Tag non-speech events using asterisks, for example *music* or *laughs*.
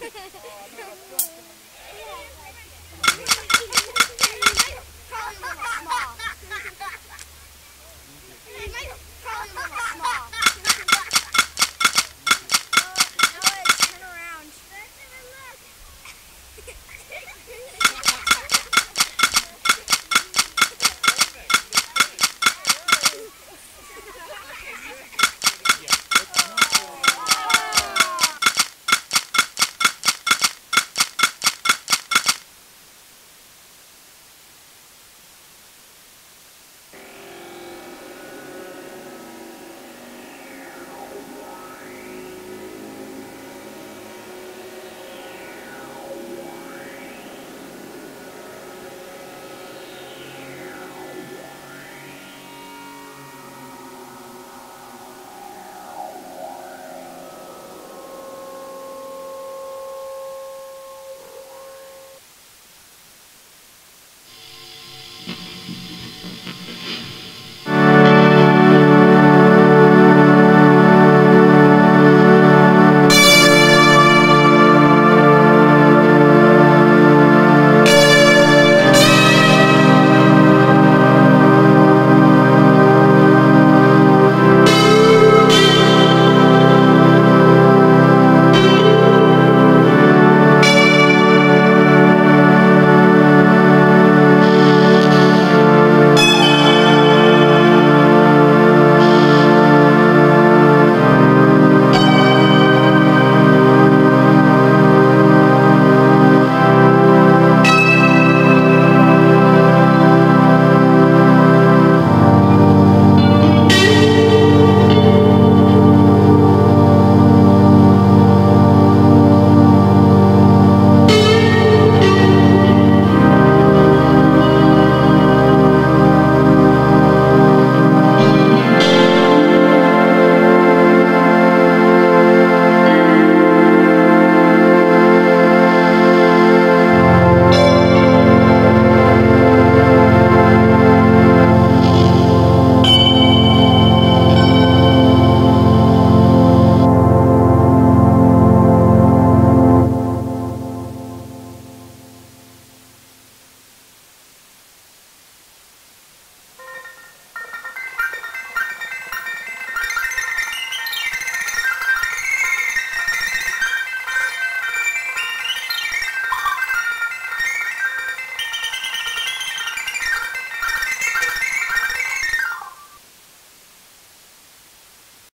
*laughs* oh,